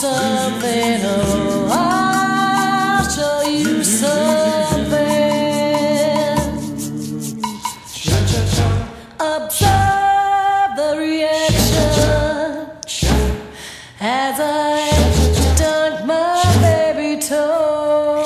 something. Oh, I'll show you something. Observe the reaction as I dunk my baby toe.